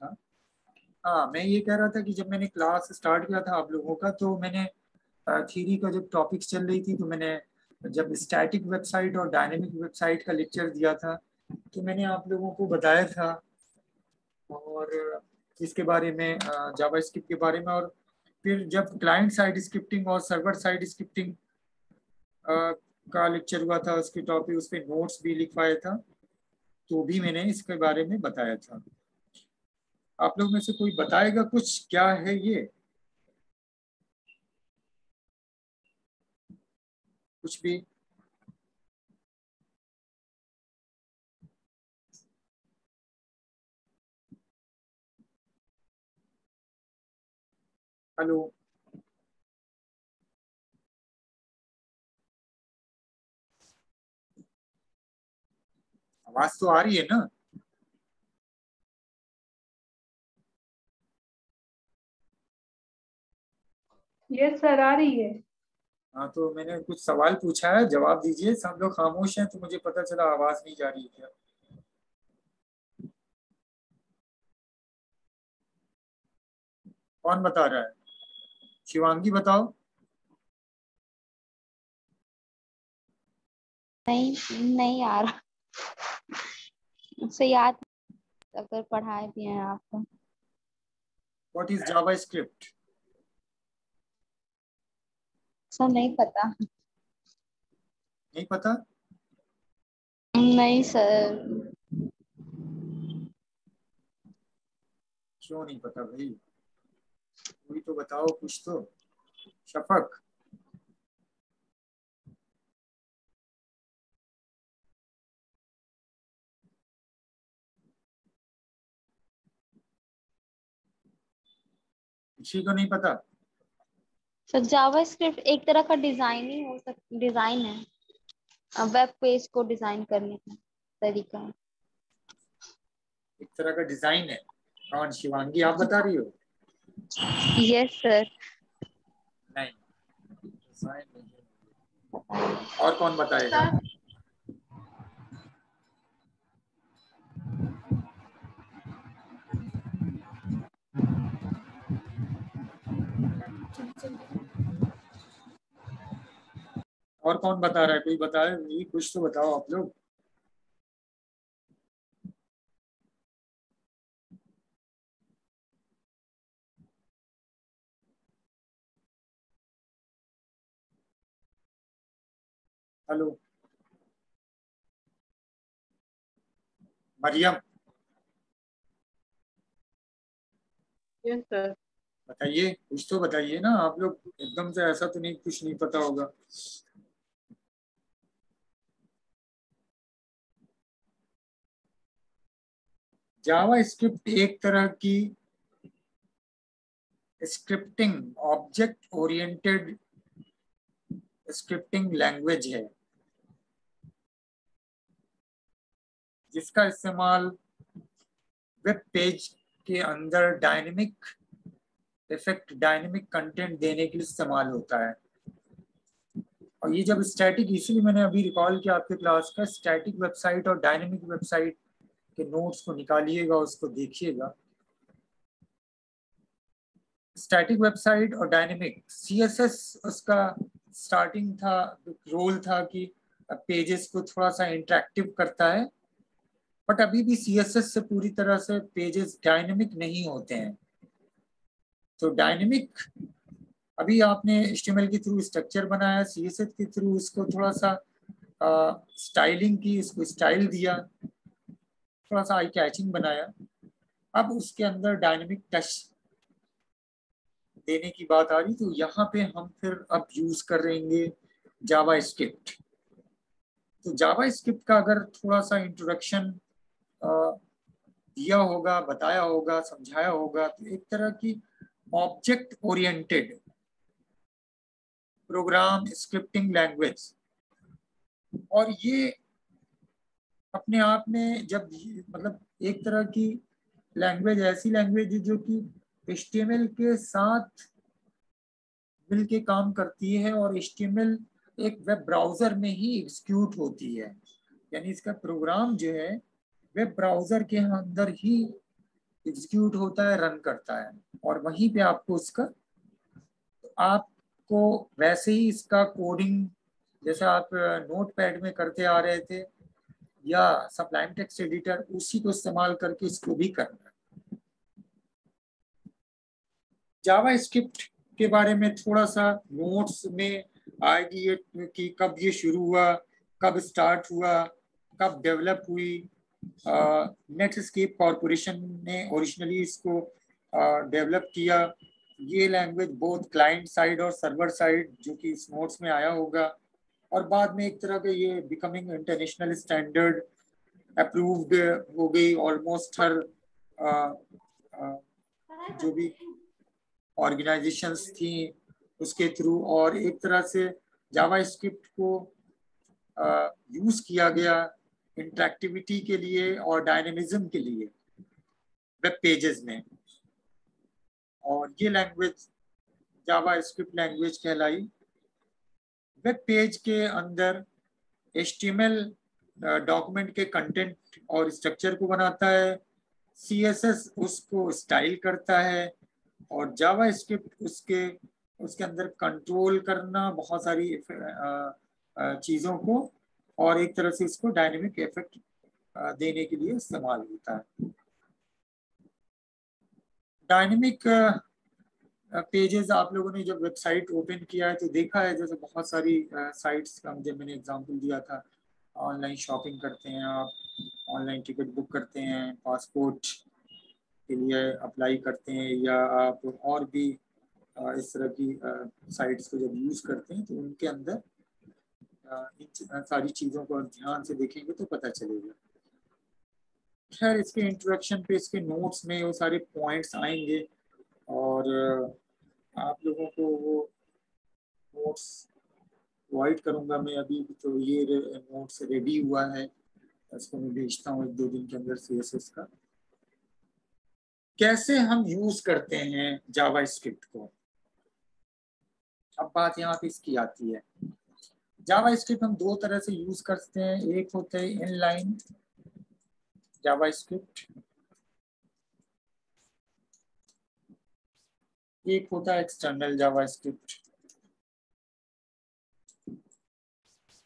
था। हाँ मैं ये कह रहा था कि जब मैंने क्लास स्टार्ट किया था आप लोगों का तो मैंने थीरी का जब टॉपिक्स चल रही थी तो मैंने जब स्टैटिक वेबसाइट और डायनेमिक वेबसाइट का लेक्चर दिया था तो मैंने आप लोगों को बताया था। और इसके बारे में जावा के बारे में और फिर जब क्लाइंट साइड स्क्रिप्टिंग और सर्वर साइड स्क्रिप्टिंग का लेक्चर हुआ था, उसके टॉपिक उस पर नोट्स भी लिखवाया था तो भी मैंने इसके बारे में बताया था। आप लोग में से कोई बताएगा कुछ? क्या है ये? कुछ भी। हेलो। आवाज़ तो आ रही है ना? यस सर आ रही है। हाँ तो मैंने कुछ सवाल पूछा है जवाब दीजिए। सब लोग खामोश हैं तो मुझे पता चला आवाज़ नहीं जा रही है। क्या कौन बता रहा है? शिवांगी बताओ। नहीं नहीं आ रहा। उसे याद अगर पढ़ाए भी हैं आपको what is JavaScript sir नहीं पता। नहीं पता? नहीं सर। क्यों नहीं पता भाई? कोई तो बताओ कुछ तो। शफक। किसी को नहीं पता? सर जावा स्क्रिप्ट एक तरह का डिज़ाइन ही हो सकता डिज़ाइन है। वेब पेज को डिज़ाइन करने का तरीका। एक तरह का डिज़ाइन है। कौन शिवांगी आप बता रही हो? यस सर नहीं। डिज़ाइन नहीं। और कौन बताएगा? और कौन बता रहा है? कोई बताए ये कुछ तो बताओ आप लोग। हेलो। मरियम। बताइए कुछ तो बताइए ना आप लोग। एकदम से ऐसा तो नहीं कुछ नहीं पता होगा। जावा स्क्रिप्ट एक तरह की scripting object oriented scripting language है। जिसका इस्तेमाल वेब पेज के अंदर डायनेमिक इफ़ेक्ट डायनेमिक कंटेंट देने के लिए इस्तेमाल होता है। और ये जब स्टैटिक इसीलिए मैंने अभी रिकॉल किया आपके क्लास का स्टैटिक वेबसाइट और डायनेमिक वेबसाइट के नोट्स को निकालिएगा, उसको देखिएगा। स्टैटिक वेबसाइट और डायनेमिक सीएसएस उसका स्टार्टिंग था रोल था कि पेजेस को थोड़ा सा इंटरेक्टिव करता है। बट अभी भी सीएसएस से पूरी तरह से पेजेस डायनेमिक नहीं होते हैं। तो डायनेमिक अभी आपने एचटीएमएल के थ्रू स्ट्रक्चर बनाया सीएसएस के थ्रू इसको थोड़ा सा स्टाइलिंग की इसको स्टाइल दिया। थोड़ा सा आई कैचिंग बनाया। अब उसके अंदर डायनेमिक टच देने की बात आ रही तो यहाँ पे हम फिर अब यूज़ कर रहेंगे जावा स्क्रिप्ट तो जावा स्क्रिप्ट का अगर थोड़ा सा इंट्रोडक्शन दिया होगा, बताया होगा, समझाया होगा तो एक तरह की object oriented program scripting language और ये अपने आप में जब मतलब एक तरह की लैंग्वेज ऐसी लैंग्वेज है जो कि एच के साथ मिल के काम करती है और एच एक वेब ब्राउज़र में ही एग्जीक्यूट होती है। यानी इसका प्रोग्राम जो है वेब ब्राउज़र के अंदर ही एग्जीक्यूट होता है रन करता है। और वहीं पे आपको उसका, आपको वैसे ही इसका कोडिंग जैसे आप नोट पैड में करते आ रहे थे या सप्लाइम टेक्स्ट एडिटर उसी को इस्तेमाल करके इसको भी करना है। जावा स्क्रिप्ट के बारे में थोड़ा सा नोट्स में आएगी ये कि कब ये शुरू हुआ, कब स्टार्ट हुआ, कब डेवलप हुई नेक्स्ट स्केप कॉरपोरेशन ने ओरिजिनली इसको डेवलप किया। ये लैंग्वेज बहुत क्लाइंट साइड और सर्वर साइड जो कि इस नोट्स में आया होगा। और बाद में एक तरह का ये बिकमिंग इंटरनेशनल स्टैंडर्ड अप्रूव्ड हो गई ऑलमोस्ट हर uh, uh, जो भी ऑर्गेनाइजेशंस थी उसके थ्रू और एक तरह से जावा स्क्रिप्ट को यूज़ किया गया इंटरेक्टिविटी के लिए और डायनेमिज्म के लिए वेब पेजेस में। और ये लैंग्वेज जावा स्क्रिप्ट लैंग्वेज कहलाई। वेब पेज के अंदर एचटीएमएल डॉक्यूमेंट के कंटेंट और स्ट्रक्चर को बनाता है। सीएसएस उसको स्टाइल करता है और जावा स्क्रिप्ट उसके उसके अंदर कंट्रोल करना, बहुत सारी चीज़ों को और एक तरह से इसको डायनेमिक इफ़ेक्ट देने के लिए इस्तेमाल होता है। डायनेमिक पेजेस आप लोगों ने जब वेबसाइट ओपन किया है तो देखा है जैसे बहुत सारी साइट्स का जब मैंने एग्जांपल दिया था। ऑनलाइन शॉपिंग करते हैं आप ऑनलाइन टिकट बुक करते हैं पासपोर्ट के लिए अप्लाई करते हैं, या आप और भी इस तरह की साइट्स को जब यूज़ करते हैं तो उनके अंदर इन सारी चीज़ों को ध्यान से देखेंगे तो पता चलेगा। खैर, इसके इंट्रोडक्शन पे, इसके नोट्स में वो सारे पॉइंट्स आएँगे। और आप लोगों को वो नोट्स प्रोवाइड करूँगा मैं अभी तो ये नोट्स रेडी हुआ है, इसको मैं भेजता हूँ एक दो दिन के अंदर सी का। कैसे हम यूज़ करते हैं जावा स्क्रिप्ट को? अब बात यहाँ पे इसकी आती है। जावा स्क्रिप्ट हम दो तरह से यूज़ करते हैं। एक होते हैं इनलाइन जावा स्क्रिप्ट एक होता है एक्सटर्नल जावा स्क्रिप्ट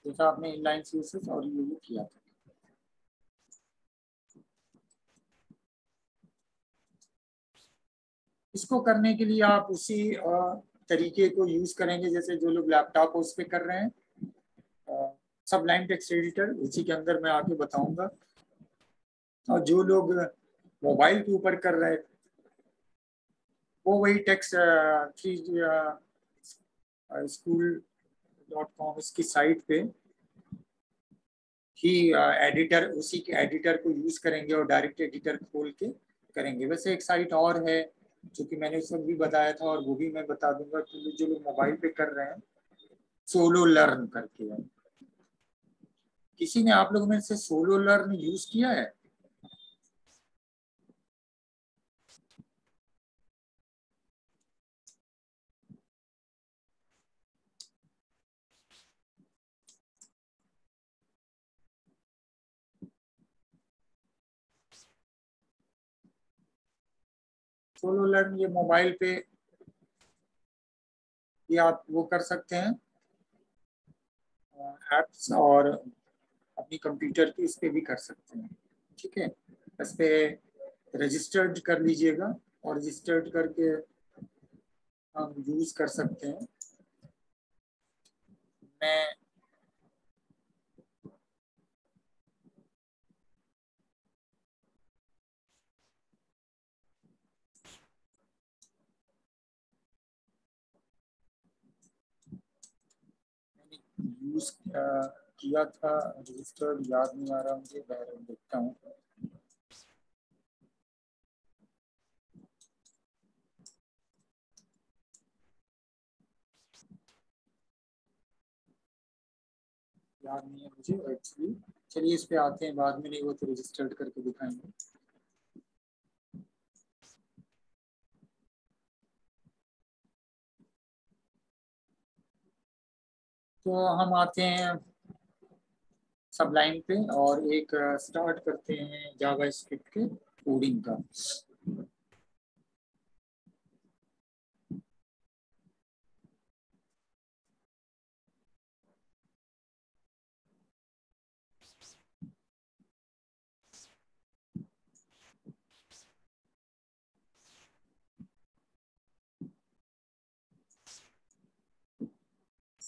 जैसा आपने इनलाइन सी और ये किया था। इसको करने के लिए आप उसी तरीके को यूज़ करेंगे, जैसे जो लोग लैपटॉप उस पर कर रहे हैं। सब लाइन टेक्स्ट एडिटर उसी के अंदर मैं आके बताऊँगा। और जो लोग मोबाइल के ऊपर कर रहे वो वही text three school dot com इसकी साइट पे ही एडिटर उसी के एडिटर को यूज़ करेंगे और डायरेक्ट एडिटर खोल के करेंगे। वैसे एक साइट और है, जो कि मैंने उस वक्त भी बताया था और वो भी मैं बता दूँगा कि जो लोग मोबाइल पे कर रहे हैं सोलो लर्न करके है। किसी ने आप लोगों में से सोलो लर्न यूज़ किया है? सोलो लर्न ये मोबाइल पे ये आप वो कर सकते हैं। एप्स और अपनी कंप्यूटर की इस पर भी कर सकते हैं। ठीक है? इस पर रजिस्टर्ड कर लीजिएगा और रजिस्टर्ड करके हम यूज़ कर सकते हैं। मैं यूज़ किया था रजिस्टर्ड याद नहीं आ रहा मुझे बहर देखता हूँ। याद नहीं है मुझे एक्चुअली चलिए, इस पे आते हैं, बाद में नहीं वो तो रजिस्टर्ड करके दिखाएँगे। तो हम आते हैं सबलाइन पे और एक स्टार्ट करते हैं जावा स्क्रिप्ट के कोडिंग का।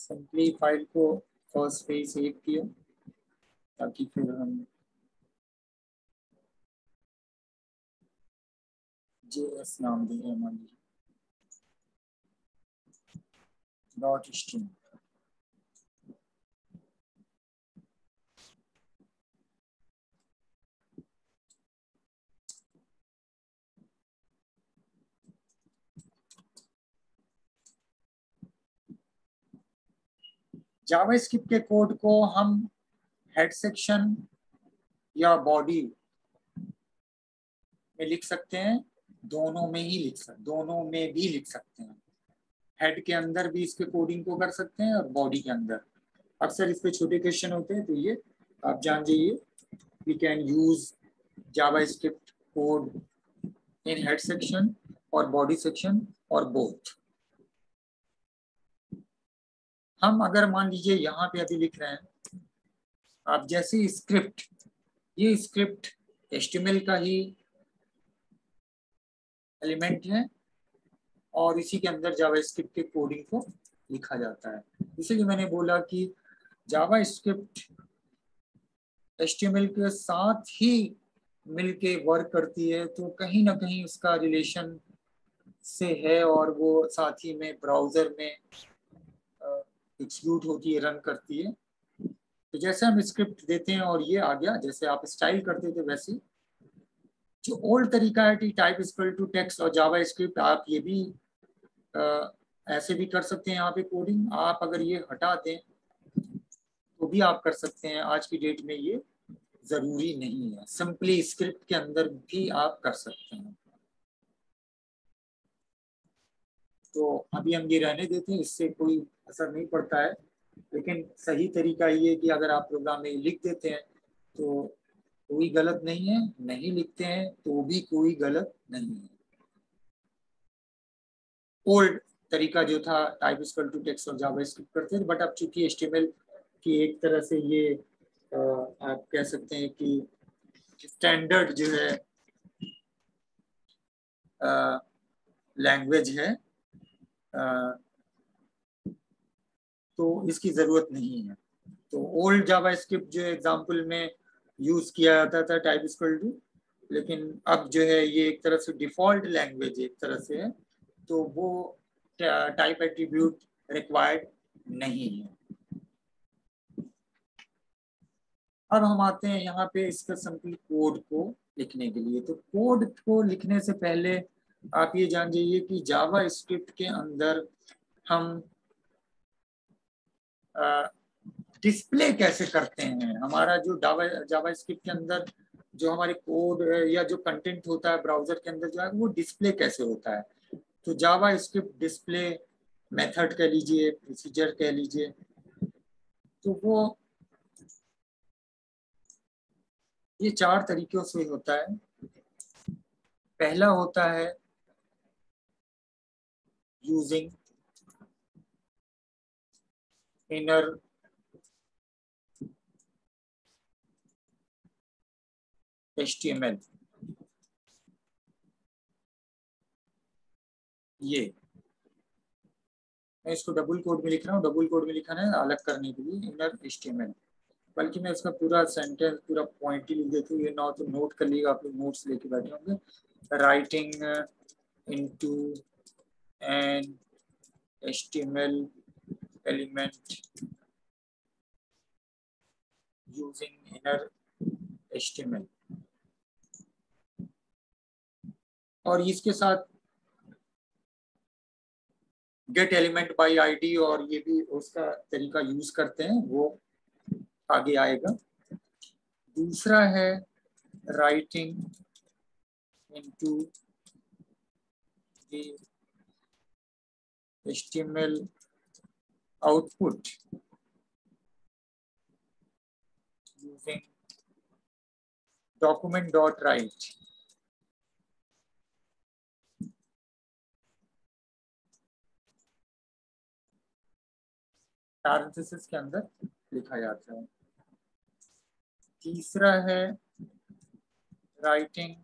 सिंपली फ़ाइल को फ़र्स्ट पे सेव किया, ताकि फिर हम जे एस नाम दे रहे मान लीजिए डॉट स्ट्रीम जावास्क्रिप्ट के कोड को हम हेड सेक्शन या बॉडी में लिख सकते हैं। दोनों में ही लिख सकते दोनों में भी लिख सकते हैं। हेड के अंदर भी इसके कोडिंग को कर सकते हैं और बॉडी के अंदर। अक्सर इस पे छोटे क्वेश्चन होते हैं तो ये आप जान जाइए। We can use JavaScript code in head section और बॉडी सेक्शन और बोथ हम अगर मान लीजिए यहाँ पे अभी लिख रहे हैं, आप जैसे स्क्रिप्ट ये स्क्रिप्ट एचटीएमएल का ही एलिमेंट है और इसी के अंदर जावा स्क्रिप्ट के कोडिंग को लिखा जाता है। इसीलिए मैंने बोला कि जावा स्क्रिप्ट एच के साथ ही मिलके वर्क करती है तो कहीं ना कहीं उसका रिलेशन से है और वो साथ ही में ब्राउज़र में एग्जीक्यूट होती है रन करती है। तो जैसे हम स्क्रिप्ट देते हैं और ये आ गया जैसे आप स्टाइल करते थे वैसे। जो ओल्ड तरीका है टाइप इक्वल टू टेक्स्ट और जावा स्क्रिप्ट आप ये भी आ, ऐसे भी कर सकते हैं यहाँ पे कोडिंग आप अगर ये हटा दें तो भी आप कर सकते हैं। आज की डेट में ये ज़रूरी नहीं है। सिंपली स्क्रिप्ट के अंदर भी आप कर सकते हैं। तो अभी हम ये रहने देते हैं, इससे कोई असर नहीं पड़ता है। लेकिन सही तरीका ये कि अगर आप प्रोग्राम में लिख देते हैं तो कोई गलत नहीं है, नहीं लिखते हैं तो भी कोई गलत नहीं है। ओल्ड तरीका जो था टाइप स्कल टू टेक्स्ट और जावा करते थे बट अब चूँकि एच की एक तरह से ये आप कह सकते हैं कि स्टैंडर्ड जो है लैंग्वेज है तो इसकी ज़रूरत नहीं है। तो ओल्ड जावा स्क्रिप्ट जो एग्ज़ाम्पल में यूज़ किया जाता था टाइप स्कल टू लेकिन अब जो है ये एक तरह से डिफ़ॉल्ट लैंग्वेज एक तरह से है तो वो टाइप एट्रीब्यूट रिक्वायर्ड नहीं है। अब हम आते हैं यहाँ पे इसका सिंपल कोड को लिखने के लिए। तो कोड को लिखने से पहले आप ये जान जाइए कि जावा स्क्रिप्ट के अंदर हम डिस्प्ले कैसे करते हैं? हमारा जो जावा जावा स्क्रिप्ट के अंदर जो हमारे कोड या जो कंटेंट होता है ब्राउज़र के अंदर जो है, वो डिस्प्ले कैसे होता है? तो जावा स्क्रिप्ट डिस्प्ले मेथड कह लीजिए, प्रोसीजर कह लीजिए तो वो ये चार तरीकों से होता है। पहला होता है using inner HTML ये। मैं इसको डबल कोड में लिख रहा हूँ। डबल कोड में लिखा है अलग करने के लिए इनर एच बल्कि मैं इसका पूरा सेंटेंस पूरा पॉइंट ही लिख देती हूँ। ये ना तो नोट कर लीजिएगा, आप लोग नोट्स लेके बैठे होंगे। Writing into an HTML element using inner HTML और इसके साथ गेट एलिमेंट बाय आईडी और ये भी उसका तरीका यूज़ करते हैं, वो आगे आएगा। दूसरा है writing into the HTML output using document dot write. Parenthesis के अंदर लिखा जाता है तीसरा है writing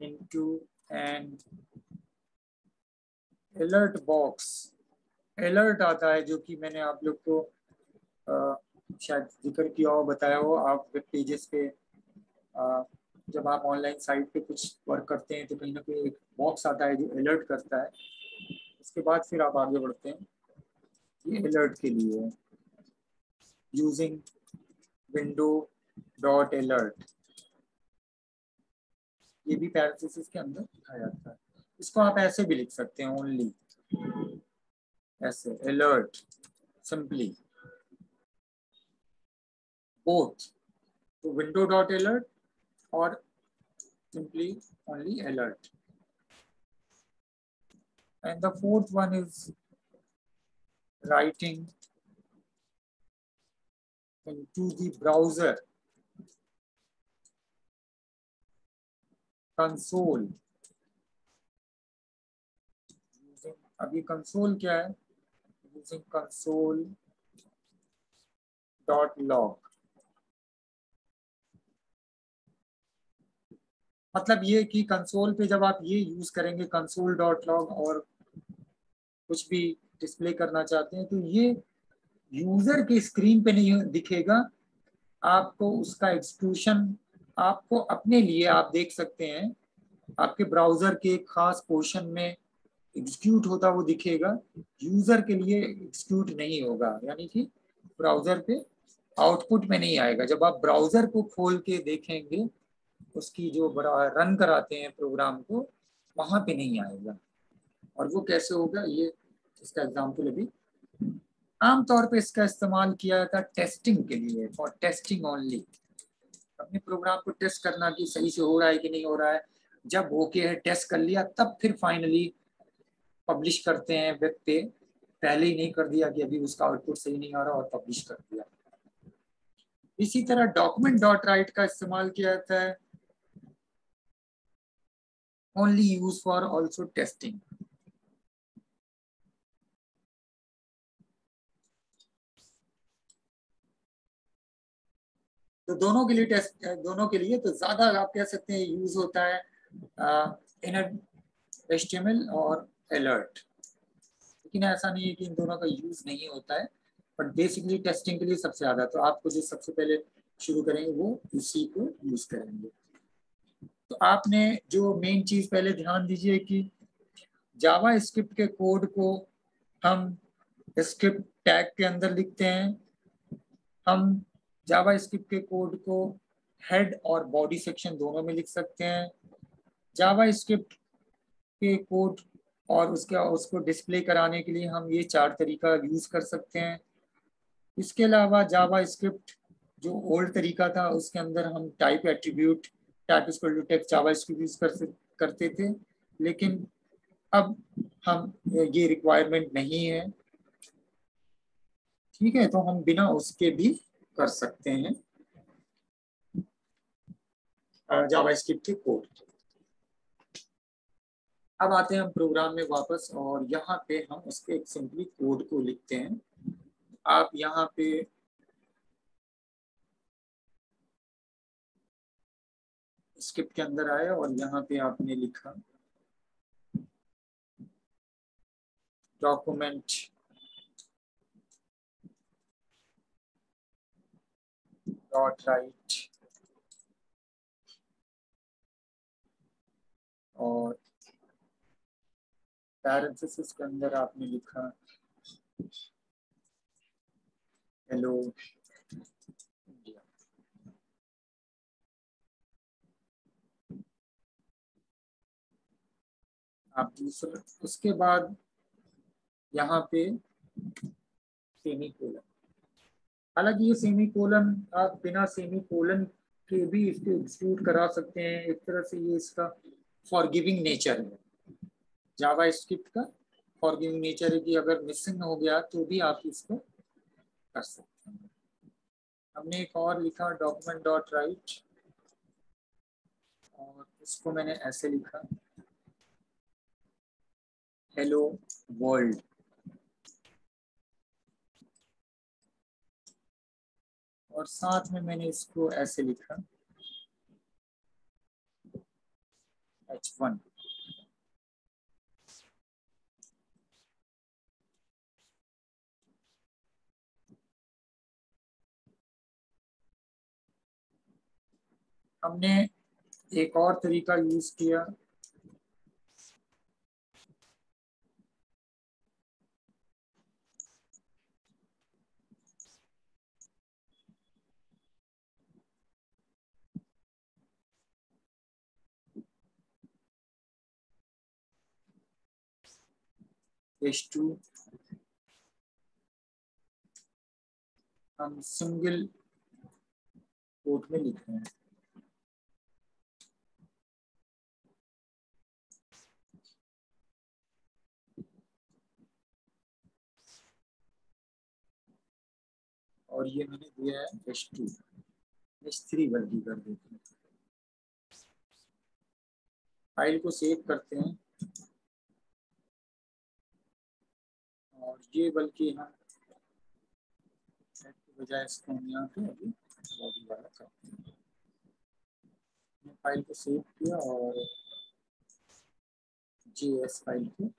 into and alert box alert आता है जो कि मैंने आप लोग को आ, शायद ज़िक्र किया हो बताया हो आप वेब पेजेस पे आ, जब आप ऑनलाइन साइट पे कुछ वर्क करते हैं तो कहीं ना कहीं एक बॉक्स आता है जो अलर्ट करता है। उसके बाद फिर आप आगे बढ़ते हैं। ये अलर्ट के लिए यूजिंग विंडो डॉट अलर्ट ये भी पैरालिसिस के अंदर दिखाया जाता है। इसको आप ऐसे भी लिख सकते हैं ओनली ऐसे alert simply both window dot alert और simply only alert and the fourth one is writing to the browser consoled using अभी कंसोल क्या है? Using console dot log. मतलब ये कि कंसोल पे जब आप ये यूज़ करेंगे कंसोल डॉट लॉग और कुछ भी डिस्प्ले करना चाहते हैं तो ये यूज़र के स्क्रीन पे नहीं दिखेगा। आपको उसका एक्सक्लूशन आपको अपने लिए आप देख सकते हैं। आपके ब्राउज़र के खास पोर्शन में एग्जीक्यूट होता वो दिखेगा। यूज़र के लिए एग्जीक्यूट नहीं होगा। यानी कि ब्राउज़र पे आउटपुट में नहीं आएगा। जब आप ब्राउज़र को खोल के देखेंगे, उसकी जो रन कराते हैं प्रोग्राम को, वहाँ पे नहीं आएगा। और वो कैसे होगा? ये इसका एग्ज़ाम्पल अभी। आमतौर पे इसका इस्तेमाल किया जाता है टेस्टिंग के लिए फॉर टेस्टिंग ओनली अपने प्रोग्राम को टेस्ट करना कि सही से हो रहा है कि नहीं हो रहा है। जब ओके है टेस्ट कर लिया, तब फिर फाइनली पब्लिश करते हैं वेब पे, पहले ही नहीं कर दिया कि अभी उसका आउटपुट सही नहीं आ रहा और पब्लिश कर दिया इसी तरह डॉक्यूमेंट डॉट राइट का इस्तेमाल किया जाता है only use for also testing. तो दोनों के लिए टेस्ट दोनों के लिए तो ज़्यादा आप कह सकते हैं यूज़ होता है इन एच और अलर्ट लेकिन ऐसा नहीं है कि इन दोनों का यूज़ नहीं होता है बट बेसिकली टेस्टिंग के लिए सबसे ज़्यादा तो आपको जो सबसे पहले शुरू करेंगे, वो इसी को यूज़ करेंगे। तो आपने जो मेन चीज़ पहले ध्यान दीजिए कि जावा स्क्रिप्ट के कोड को हम स्क्रिप्ट टैग के अंदर लिखते हैं। हम जावा स्क्रिप्ट के कोड को हेड और बॉडी सेक्शन दोनों में लिख सकते हैं। जावा स्क्रिप्ट के कोड और उसके, उसको डिस्प्ले कराने के लिए हम ये चार तरीका यूज़ कर सकते हैं। इसके अलावा जावा स्क्रिप्ट जो ओल्ड तरीका था, उसके अंदर हम type attribute type text JavaScript use कर करते थे। लेकिन अब हम, ये रिक्वायरमेंट नहीं है। ठीक है तो हम बिना उसके भी कर सकते हैं जावा स्क्रिप्ट के कोड अब आते हैं हम प्रोग्राम में वापस और यहाँ पे हम उसके एक सिंपली कोड को लिखते हैं। आप यहाँ पे स्क्रिप्ट के अंदर आए और यहाँ पे आपने लिखा डॉक्यूमेंट डॉट राइट और पैरेंथेसिस के अंदर आपने लिखा। हेलो आप दूसरा, उसके बाद यहाँ पे सेमी कोलन हालाँकि ये सेमी कोलन आप बिना सेमी कोलन के भी इसको एक्सक्लूड करा सकते हैं। एक तरह से ये इसका फॉरगिविंग नेचर है। जावा स्क्रिप्ट का फॉर गिविंग नेचर की अगर मिसिंग हो गया तो भी आप इसको कर सकते हैं। हमने एक और लिखा डॉक्यूमेंट डॉट राइट और इसको मैंने ऐसे लिखा। हेलो वर्ल्ड और साथ में मैंने इसको ऐसे लिखा एच वन हमने एक और तरीका यूज़ किया। एच टू हम सिंगल कोट में लिख रहे हैं। और ये मैंने दिया है एच टू थ्री बल्कि कर देते हैं। फ़ाइल को सेव करते हैं। और ये बल्कि हम बजाय इसको हम यहाँ पे अभी बॉडी वाला करते हैं। फ़ाइल को सेव किया और जी एस फ़ाइल को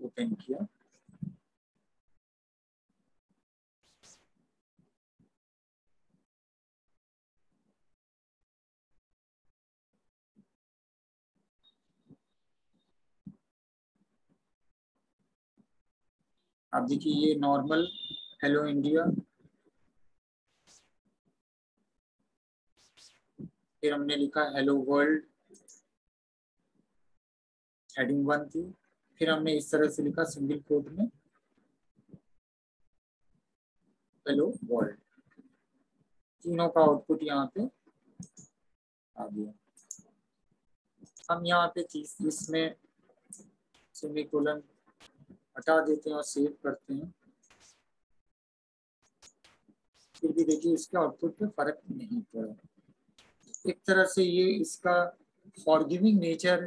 ओपन किया। आप देखिए, ये नॉर्मल हेलो इंडिया फिर हमने लिखा हेलो वर्ल्ड हेडिंग वन थी। फिर हमने इस तरह से लिखा सिंगल कोट में। हेलो वर्ल्ड तीनों का आउटपुट यहाँ पे आ गया। हम यहाँ पे इसमें सेमीकोलन हटा देते हैं और सेव करते हैं। फिर भी देखिए, इसके आउटपुट पे फ़र्क नहीं पड़ा। एक तरह से ये इसका फॉरगिविंग नेचर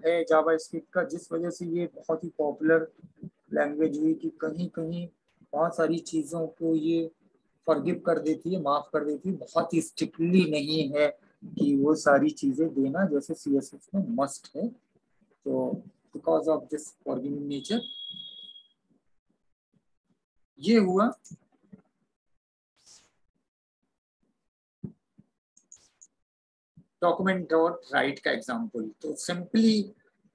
है जावा स्क्रिप्ट का, जिस वजह से ये बहुत ही पॉपुलर लैंग्वेज हुई कि कहीं कहीं बहुत सारी चीज़ों को ये फॉरगिव कर देती है, माफ़ कर देती है। बहुत ही स्ट्रिक्टली नहीं है कि वो सारी चीज़ें देना, जैसे सी एस एस में मस्ट है। तो because of this forgiving nature ये हुआ डॉक्यूमेंट डॉट राइट का एग्ज़ाम्पल तो सिंपली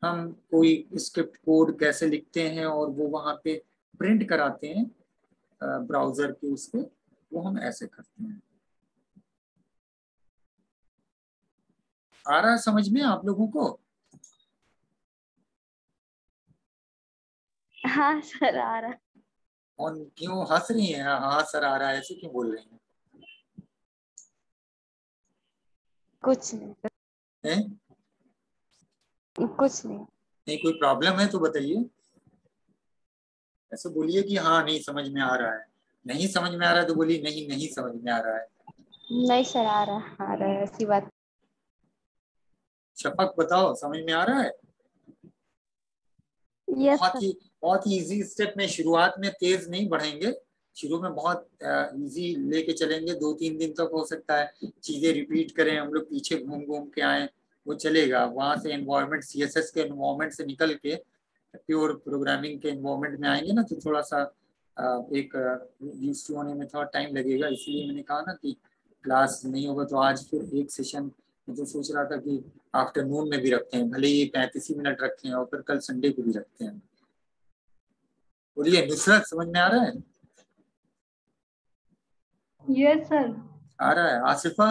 हम कोई स्क्रिप्ट कोड कैसे लिखते हैं और वो वहाँ पे प्रिंट कराते हैं ब्राउज़र के उस पर वो हम ऐसे करते हैं। आ रहा है समझ में आप लोगों को? हाँ सर आ रहा। और क्यों हंस रही हैं? हाँ सर आ रहा है ऐसे क्यों बोल रही हैं? कुछ नहीं। हैं? कुछ नहीं। नहीं कोई प्रॉब्लम है तो बताइए। ऐसे बोलिए कि हाँ नहीं समझ में आ रहा है। नहीं समझ में आ रहा है तो बोलिए नहीं नहीं समझ में आ रहा है। नहीं सर आ रहा आ रहा है ऐसी बात। शफक बताओ समझ में आ रहा है? यस बहुत ही बहुत ही इजी स्टेप में शुरुआत में तेज नहीं बढ़ेंगे। शुरू में बहुत इजी लेके चलेंगे। दो तीन दिन तक हो सकता है। चीज़ें रिपीट करें। हम लोग पीछे घूम घूम के आए, वो चलेगा। वहाँ से एनवायरमेंट सी के एनवायरमेंट से निकल के प्योर प्रोग्रामिंग के एनवायरमेंट में आएँगे ना तो थोड़ा सा एक यूज़ होने में थोड़ा टाइम लगेगा। इसलिए मैंने कहा ना कि क्लास नहीं होगा तो आज फिर एक सेशन मैं तो सोच रहा था कि आफ्टरनून में भी रखते हैं। भले ही पैंतीस मिनट रखे और फिर कल संडे को भी रखते हैं। बोलिए नुसरत समझ में आ रहा है यस सर आ रहा है आसिफा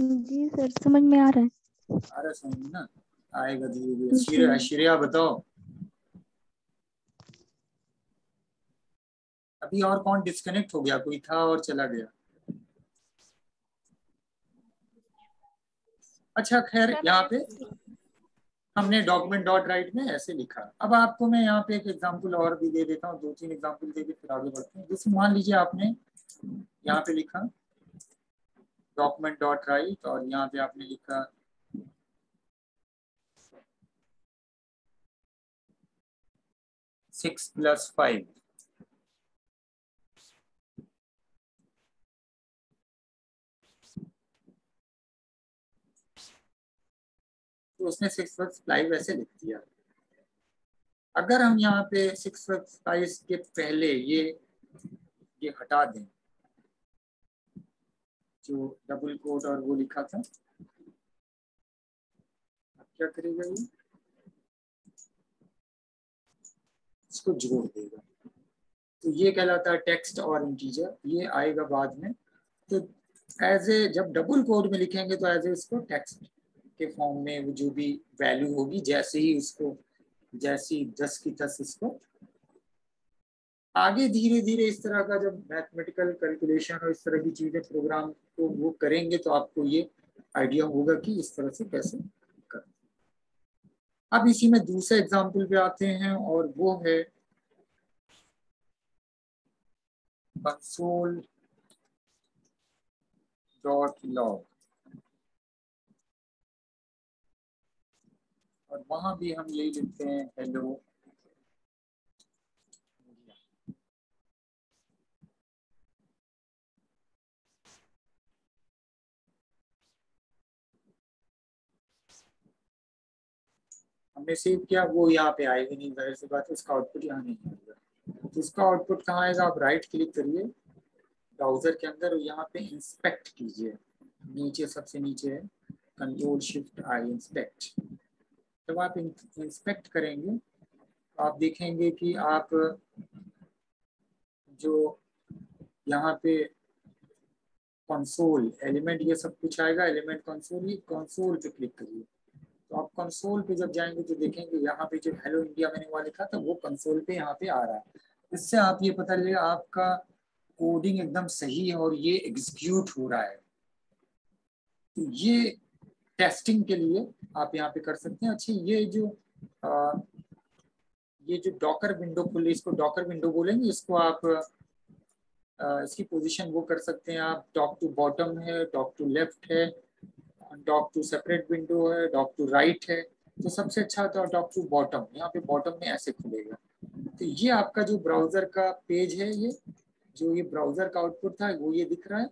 जी सर समझ में आ रहा है। आ रहा है समझ में ना आएगा धीरे धीरे श्रेया श्रेया बताओ। अभी और कौन डिस्कनेक्ट हो गया? कोई था और चला गया। अच्छा खैर यहाँ पे हमने डॉक्यूमेंट डॉट राइट में ऐसे लिखा। अब आपको मैं यहाँ पे एक एग्ज़ाम्पल और भी दे देता हूँ, दो तीन एग्ज़ाम्पल दे के फिर आगे बढ़ते हैं। जैसे मान लीजिए आपने यहाँ पे लिखा डॉक्यूमेंट डॉट राइट और यहाँ पे आपने लिखा सिक्स प्लस फाइव तो उसने सिक्स वर्क सप्लाई वैसे लिख दिया। अगर हम यहाँ पे सिक्स वर्क सप्लाई के पहले ये ये हटा दें, जो डबल कोट और वो लिखा था। अब क्या करेगा ये? इसको जोड़ देगा। तो ये कहलाता है टेक्स्ट और इंटीजर ये आएगा बाद में। तो एज ए जब डबल कोड में लिखेंगे तो एज ए इसको टेक्स्ट के फॉर्म में वो जो भी वैल्यू होगी, जैसे ही उसको, जैसी दस की दस इसको। आगे धीरे धीरे इस तरह का जब मैथमेटिकल कैलकुलेशन और इस तरह की चीज़ें प्रोग्राम को वो करेंगे तो आपको ये आइडिया होगा कि इस तरह से कैसे कर अब इसी में दूसरे एग्ज़ाम्पल पे आते हैं, और वो है console dot log और वहाँ भी हम यही लिखते हैं हेलो हमने सेव किया, वो यहाँ पे आएगी नहीं, ज़ाहिर सी बात उसका आउटपुट यहाँ नहीं आएगा। तो इसका आउटपुट कहाँ आएगा, आप राइट क्लिक करिए ब्राउज़र के अंदर यहाँ पे इंस्पेक्ट कीजिए। नीचे, सबसे नीचे कंट्रोल शिफ्ट आई इंस्पेक्ट जब आप इंस्पेक्ट करेंगे तो आप देखेंगे कि आप जो यहाँ पे कंसोल एलिमेंट ये सब कुछ आएगा एलिमेंट कंसोल ही कंसोल पे क्लिक करिए। तो आप कंसोल पे जब जाएँगे तो देखेंगे यहाँ पे जो हेलो इंडिया मैंने वहाँ लिखा था, वो कंसोल पे यहाँ पे आ रहा है। इससे आप ये पता लगे आपका कोडिंग एकदम सही है और ये एग्जीक्यूट हो रहा है। तो ये टेस्टिंग के लिए आप यहाँ पे कर सकते हैं। अच्छा ये जो आ, ये जो डॉकर विंडो खुले इसको डॉकर विंडो बोलेंगे इसको आप आ, इसकी पोजीशन वो कर सकते हैं आप। टॉप टू बॉटम है टॉप टू लेफ़्ट है डॉक टू सेपरेट विंडो है डॉक टू राइट है। तो सबसे अच्छा था डॉक टू बॉटम यहाँ पे बॉटम में ऐसे खुलेगा। तो ये आपका जो ब्राउज़र का पेज है ये जो ये ब्राउज़र का आउटपुट था वो ये दिख रहा है।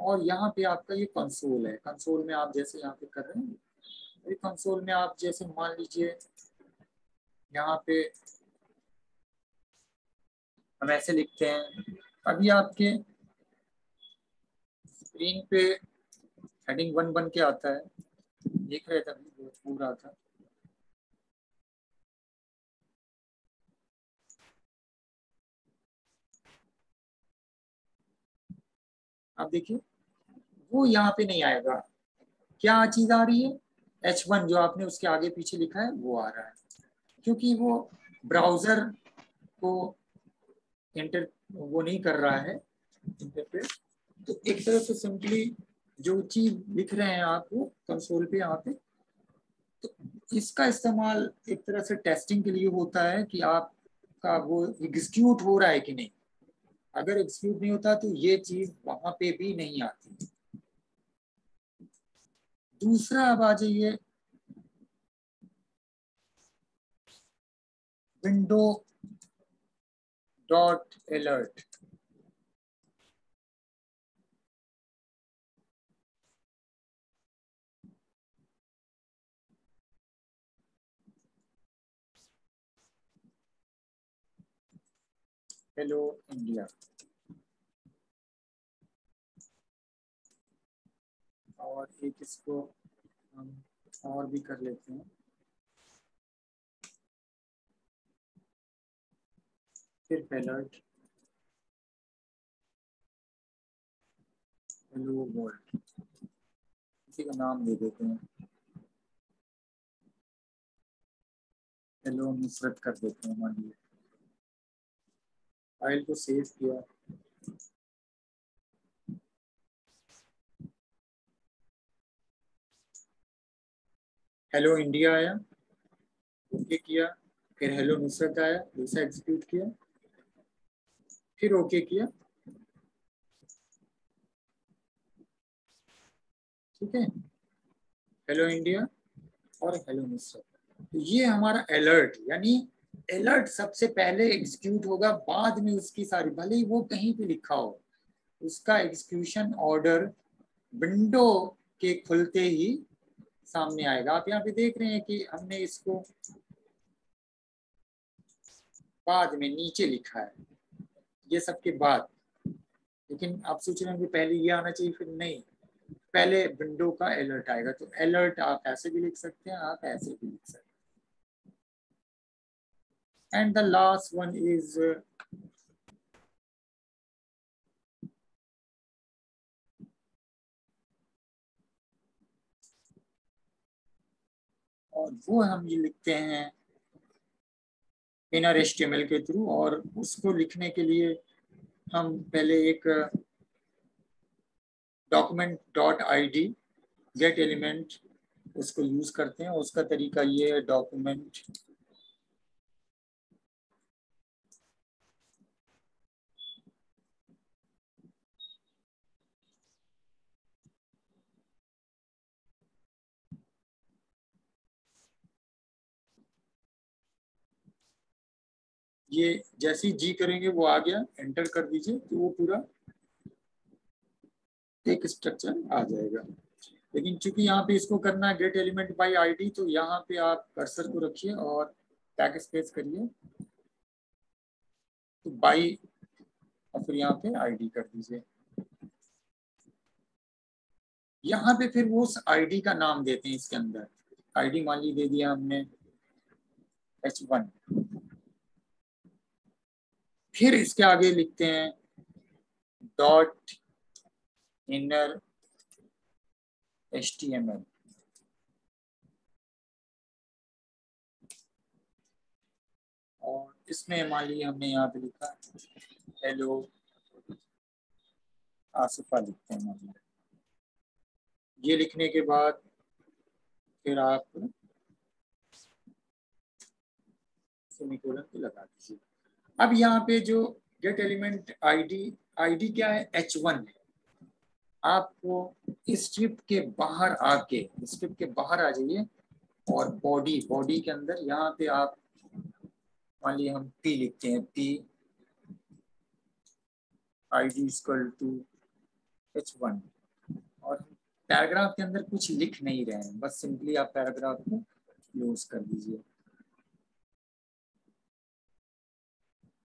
और यहाँ पे आपका ये कंसोल है। कंसोल में आप जैसे यहाँ पे कर रहे हैं कंसोल में आप जैसे मान लीजिए यहाँ पे हम ऐसे लिखते हैं, अभी आपके स्क्रीन पे हेडिंग वन बन के आता है। देख रहे थे अभी बोल रहा था। आप देखिए, वो यहाँ पे नहीं आएगा। क्या चीज़ आ रही है? एच वन जो आपने उसके आगे पीछे लिखा है, वो आ रहा है। क्योंकि वो ब्राउज़र को इंटर वो नहीं कर रहा है इंटरप्रेट तो एक तरह से सिंपली जो चीज़ लिख रहे हैं आप, वो कंसोल पे यहाँ पे। तो इसका इस्तेमाल एक तरह से टेस्टिंग के लिए होता है कि आपका वो एग्जीक्यूट हो रहा है कि नहीं। अगर एग्जीक्यूट नहीं होता तो ये चीज़ वहाँ पे भी नहीं आती। दूसरा अब आ जाइए। Window dot alert hello India और एक इसको हम और भी कर लेते हैं। फिर अलर्ट हेलो वर्ल्ड किसी का नाम दे देते हैं। हेलो नुसरत कर देते हैं, मान लीजिए। फ़ाइल को सेव किया। हेलो इंडिया आया। ओके किया। फिर हेलो नुसरत आया। दूसरा एग्जीक्यूट किया। फिर ओके किया। ठीक है। हेलो इंडिया और हेलो नुसरत तो ये हमारा अलर्ट यानी अलर्ट सबसे पहले एग्जीक्यूट होगा, बाद में उसकी सारी, भले ही वो कहीं भी लिखा हो, उसका एग्जीक्यूशन ऑर्डर विंडो के खुलते ही सामने आएगा। आप यहाँ पे देख रहे हैं कि हमने इसको बाद में नीचे लिखा है, ये सबके बाद। लेकिन आप सोच रहे हैं कि पहले ये आना चाहिए, फिर नहीं। पहले विंडो का अलर्ट आएगा तो अलर्ट आप ऐसे भी लिख सकते हैं, आप ऐसे भी लिख सकते हैं। And the last one is और वो हम ये लिखते हैं इनर एच के थ्रू और उसको लिखने के लिए हम पहले एक document dot I D get element उसको यूज़ करते हैं उसका तरीका ये है डॉक्यूमेंट ये जैसे ही जी करेंगे, वो आ गया एंटर कर दीजिए तो वो पूरा एक स्ट्रक्चर आ जाएगा। लेकिन चूँकि यहाँ पे इसको करना है गेट एलिमेंट बाय आईडी तो यहाँ पे आप कर्सर को रखिए और टैग स्पेस करिए। तो बाई और फिर यहाँ पे आईडी कर दीजिए। यहाँ पे फिर वो उस आईडी का नाम देते हैं इसके अंदर। आईडी मान ली दे दिया हमने एच वन फिर इसके आगे लिखते हैं dot inner H T M L और इसमें मान लीजिए हमने यहाँ पे लिखा हेलो आसिफा लिखते हैं मान ये लिखने के बाद फिर आप सेमीकोलन लगा दीजिए। अब यहाँ पे जो गेट एलिमेंट आईडी आईडी क्या है? एच वन है। आपको स्ट्रिप के बाहर आके स्ट्रिप के बाहर आ जाइए और बॉडी बॉडी के अंदर यहाँ पे आप, मान लीजिए हम पी लिखते हैं P I D equal to H one और पैराग्राफ के अंदर कुछ लिख नहीं रहे हैं, बस सिंपली आप पैराग्राफ को क्लोज कर दीजिए।